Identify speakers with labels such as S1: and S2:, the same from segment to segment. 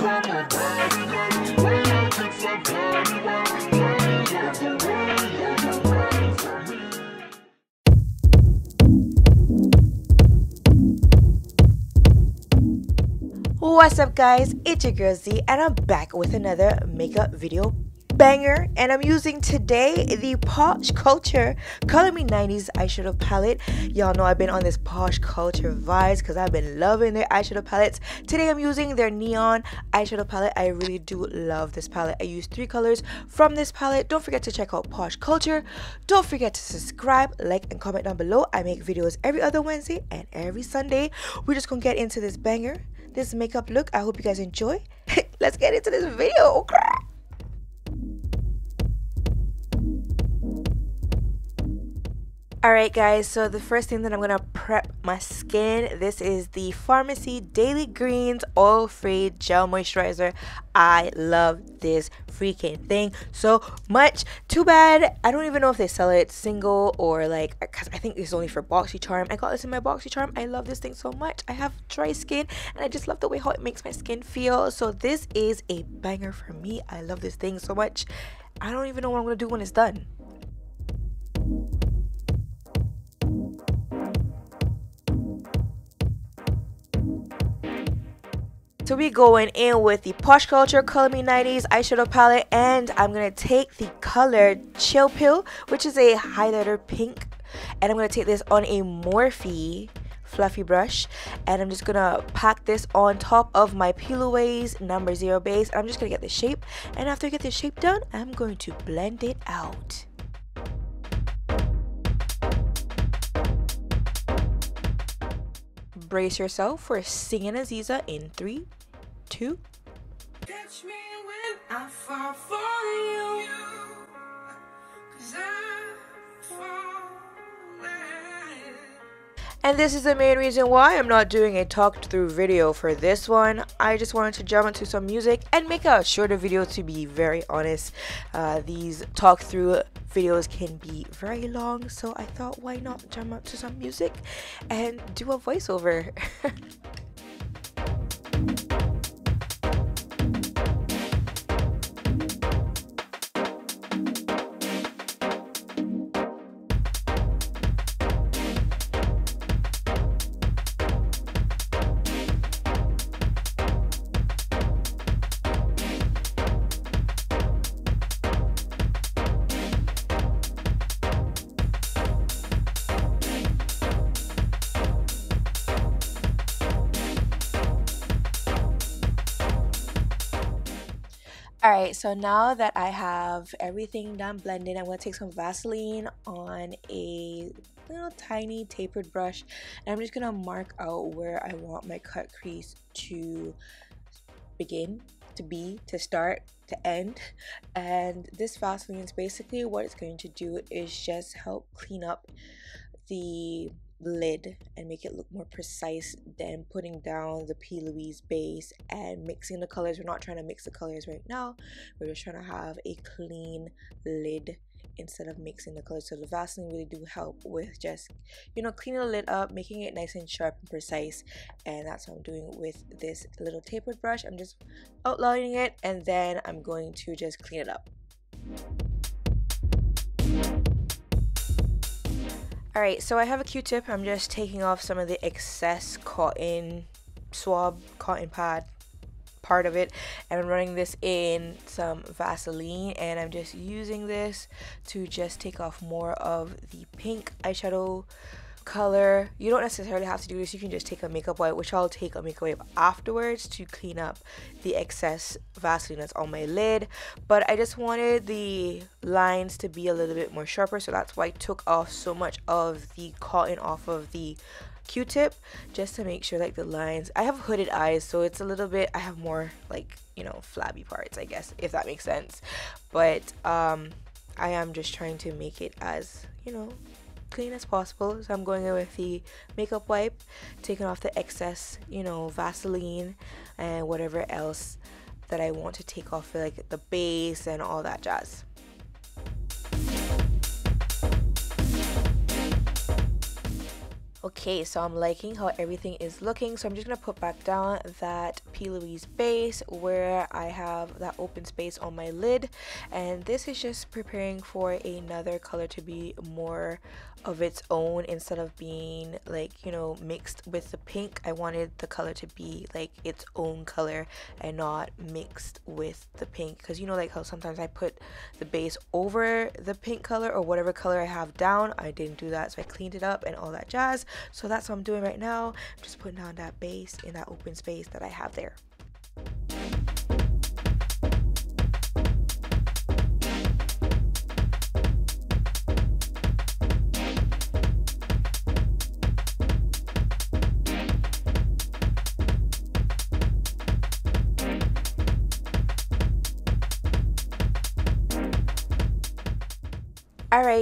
S1: What's up guys, it's your girl Z and I'm back with another makeup video banger and I'm using today the Posh Culture Color Me 90s eyeshadow palette. Y'all know I've been on this Posh Culture vibes because I've been loving their eyeshadow palettes. Today I'm using their Neon eyeshadow palette. I really do love this palette. I use three colors from this palette. Don't forget to check out Posh Culture. Don't forget to subscribe, like, and comment down below. I make videos every other Wednesday and every Sunday. We're just gonna get into this banger this makeup look. I hope you guys enjoy. Let's get into this video. Alright guys, so the first thing that I'm to prep my skin, this is the Farmacy Daily Greens Oil Free Gel Moisturizer. I love this freaking thing so much. Too bad, I don't even know if they sell it single or like, because I think it's only for BoxyCharm. I got this in my BoxyCharm. I love this thing so much. I have dry skin and I just love the way how it makes my skin feel. So this is a banger for me. I love this thing so much. I don't even know what I'm to do when it's done. So we going in with the Posh Culture Color Me 90s eyeshadow palette and I'm going to take the color Chill Pill which is a highlighter pink and I'm going to take this on a Morphe fluffy brush and I'm just gonna pack this on top of my Aways number zero base I'm just gonna get the shape and after I get the shape done I'm going to blend it out. Brace yourself for singing Aziza in three two. Catch me when I fall for you. And this is the main reason why I'm not doing a talked through video for this one. I just wanted to jump into some music and make a shorter video to be very honest. Uh, these talk through videos can be very long so I thought why not jump up to some music and do a voiceover. Alright, so now that I have everything done blended, I'm to take some Vaseline on a little tiny tapered brush and I'm just going to mark out where I want my cut crease to begin, to be, to start, to end. And this Vaseline is basically what it's going to do is just help clean up the lid and make it look more precise than putting down the P. Louise base and mixing the colors. We're not trying to mix the colors right now. We're just trying to have a clean lid instead of mixing the colors. So the Vaseline really do help with just, you know, cleaning the lid up, making it nice and sharp and precise. And that's what I'm doing with this little tapered brush. I'm just outlining it and then I'm going to just clean it up. Alright, so I have a q-tip. I'm just taking off some of the excess cotton swab, cotton pad part of it and I'm running this in some Vaseline and I'm just using this to just take off more of the pink eyeshadow color. You don't necessarily have to do this. You can just take a makeup wipe, which I'll take a makeup wipe afterwards to clean up the excess Vaseline that's on my lid. But I just wanted the lines to be a little bit more sharper. So that's why I took off so much of the cotton off of the q-tip just to make sure like the lines i have hooded eyes so it's a little bit i have more like you know flabby parts i guess if that makes sense but um i am just trying to make it as you know clean as possible. So I'm going in with the makeup wipe, taking off the excess, you know, Vaseline and whatever else that I want to take off, like the base and all that jazz. Okay, so I'm liking how everything is looking. So I'm just going to put back down that P. Louise base where I have that open space on my lid. And this is just preparing for another color to be more of its own instead of being like you know mixed with the pink i wanted the color to be like its own color and not mixed with the pink because you know like how sometimes i put the base over the pink color or whatever color i have down i didn't do that so i cleaned it up and all that jazz so that's what i'm doing right now. I'm just putting down that base in that open space that i have there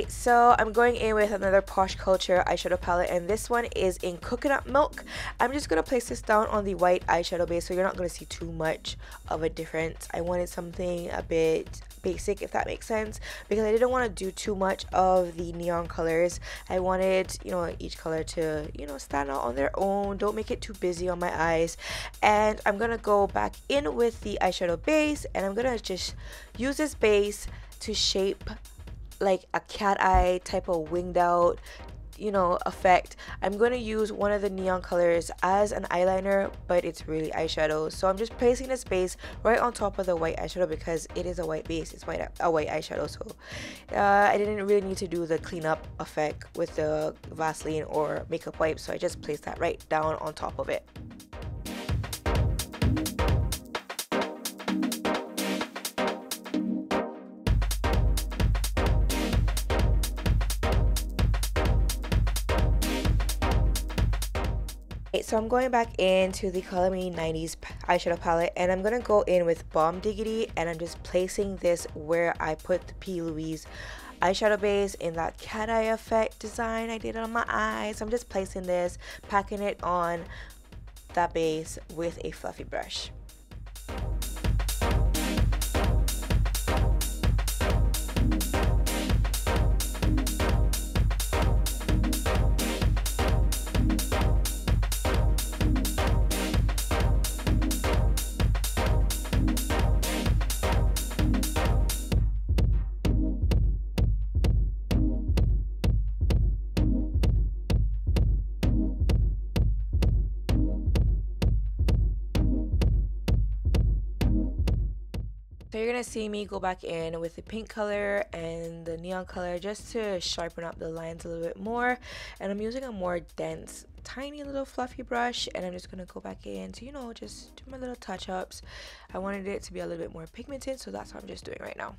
S1: So I'm going in with another Posh Culture eyeshadow palette and this one is in Coconut Milk. I'm just going to place this down on the white eyeshadow base so you're not going to see too much of a difference. I wanted something a bit basic if that makes sense because I didn't want to do too much of the neon colors. I wanted, you know, each color to, you know, stand out on their own. Don't make it too busy on my eyes. And I'm going to go back in with the eyeshadow base and I'm going to just use this base to shape like a cat eye type of winged out you know effect. I'm going to use one of the neon colors as an eyeliner but it's really eyeshadow. So i'm just placing this base right on top of the white eyeshadow because it is a white base. It's white a white eyeshadow. So uh, i didn't really need to do the cleanup effect with the vaseline or makeup wipe. So i just placed that right down on top of it so I'm going back into the Color Me 90s eyeshadow palette and I'm going to go in with Bomb Diggity and I'm just placing this where I put the P. Louise eyeshadow base in that cat eye effect design I did on my eyes. I'm just placing this, packing it on that base with a fluffy brush. So you're gonna see me go back in with the pink color and the neon color just to sharpen up the lines a little bit more. And I'm using a more dense, tiny little fluffy brush and I'm just gonna go back in to, you know, just do my little touch ups. I wanted it to be a little bit more pigmented, so that's what I'm just doing right now.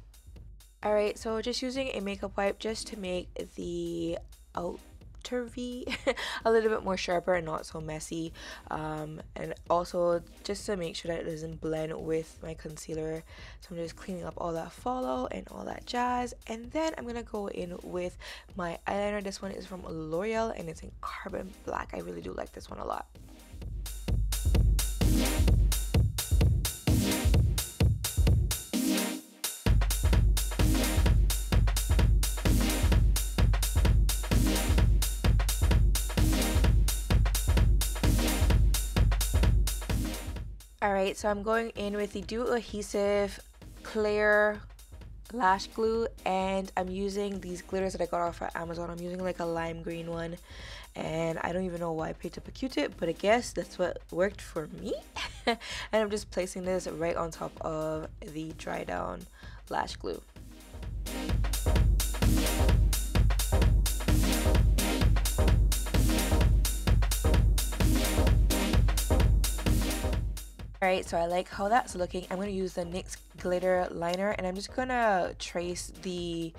S1: Alright, so just using a makeup wipe just to make the out a little bit more sharper and not so messy. Um, and also just to make sure that it doesn't blend with my concealer. So I'm just cleaning up all that follow and all that jazz. And then I'm gonna go in with my eyeliner. This one is from L'Oreal and it's in carbon black. I really do like this one a lot Alright, so I'm going in with the Duo Adhesive Clear Lash Glue and I'm using these glitters that I got off at Amazon. I'm using like a lime green one and I don't even know why I picked up a q-tip but I guess that's what worked for me. and I'm just placing this right on top of the dry down lash glue. Alright, so I like how that's looking. I'm going to use the NYX glitter liner and I'm just going to trace the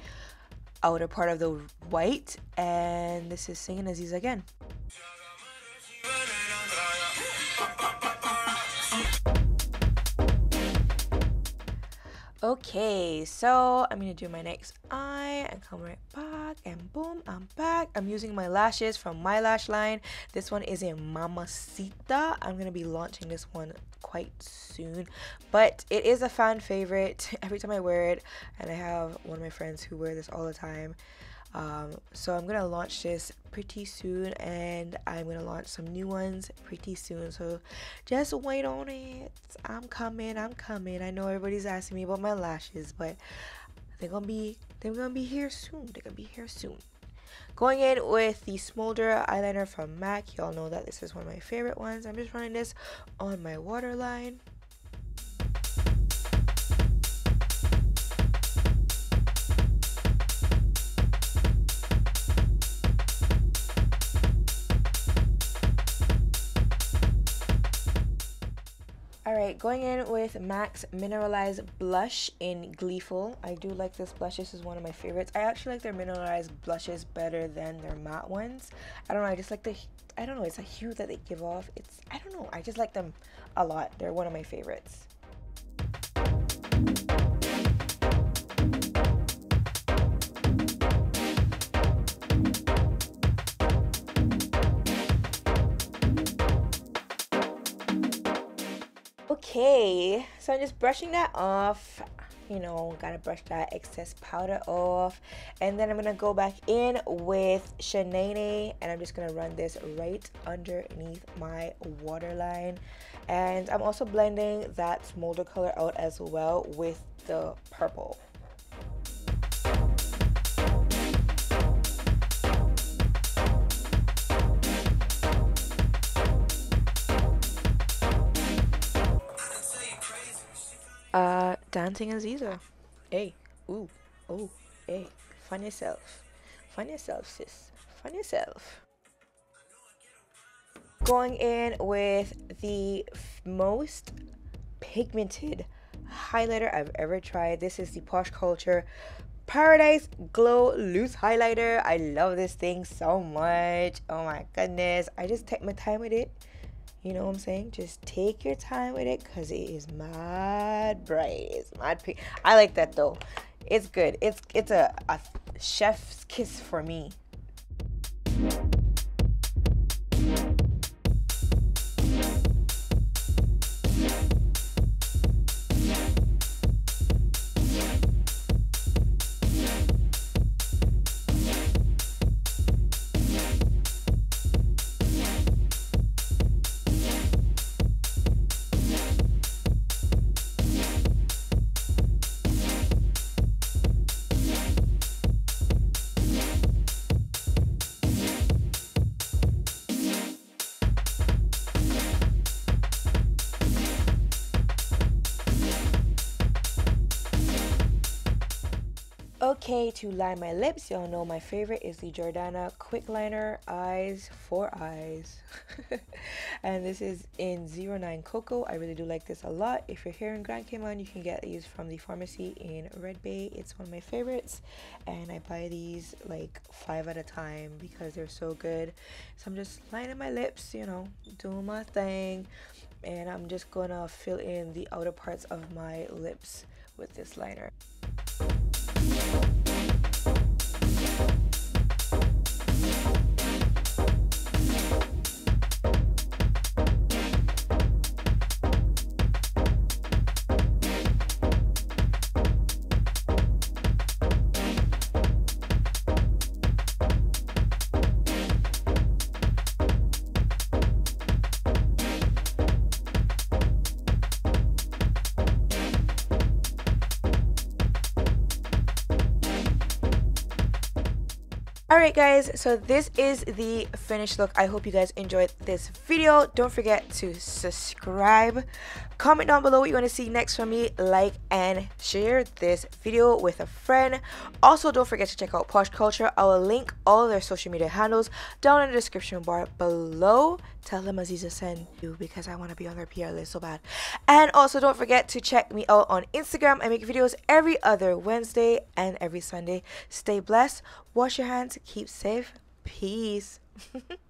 S1: outer part of the white and this is Singing Aziz again. Okay, so I'm gonna do my next eye and come right back and boom, I'm back. I'm using my lashes from my lash line. This one is a Mamacita. I'm gonna be launching this one quite soon, but it is a fan favorite. Every time I wear it, and I have one of my friends who wear this all the time. Um, so I'm gonna launch this pretty soon, and I'm gonna launch some new ones pretty soon. So just wait on it. I'm coming. I'm coming. I know everybody's asking me about my lashes, but they're gonna be they're gonna be here soon. They're gonna be here soon. Going in with the Smolder eyeliner from MAC. Y'all know that this is one of my favorite ones. I'm just running this on my waterline. Alright, going in with MAC's Mineralized Blush in Gleeful. I do like this blush. This is one of my favorites. I actually like their mineralized blushes better than their matte ones. I don't know. I just like the, I don't know. It's a hue that they give off. It's, I don't know. I just like them a lot. They're one of my favorites. Okay, so I'm just brushing that off. You know, gotta brush that excess powder off. And then I'm gonna go back in with Shanae and I'm just gonna run this right underneath my waterline. And I'm also blending that smolder color out as well with the purple. Dancing Aziza. Hey, ooh, oh, hey, find yourself. Find yourself, sis. Find yourself. Going in with the most pigmented highlighter I've ever tried. This is the Posh Culture Paradise Glow Loose Highlighter. I love this thing so much. Oh my goodness. I just take my time with it. You know what I'm saying? Just take your time with it because it is mad bright. It's mad pink. I like that though. It's good. It's it's a, a chef's kiss for me. Okay, to line my lips, y'all know my favorite is the Jordana Quick Liner Eyes for Eyes. and this is in 09 Cocoa. I really do like this a lot. If you're here in Grand Cayman, you can get these from the pharmacy in Red Bay. It's one of my favorites. And I buy these like five at a time because they're so good. So I'm just lining my lips, you know, doing my thing. And I'm just gonna fill in the outer parts of my lips with this liner. Alright guys, so this is the finished look. I hope you guys enjoyed this video. Don't forget to subscribe. Comment down below what you want to see next from me. Like and share this video with a friend. Also, don't forget to check out Posh Culture. I will link all their social media handles down in the description bar below. Tell them Aziza sent you because I want to be on their PR list so bad. And also, don't forget to check me out on Instagram. I make videos every other Wednesday and every Sunday. Stay blessed. Wash your hands keep safe. Peace.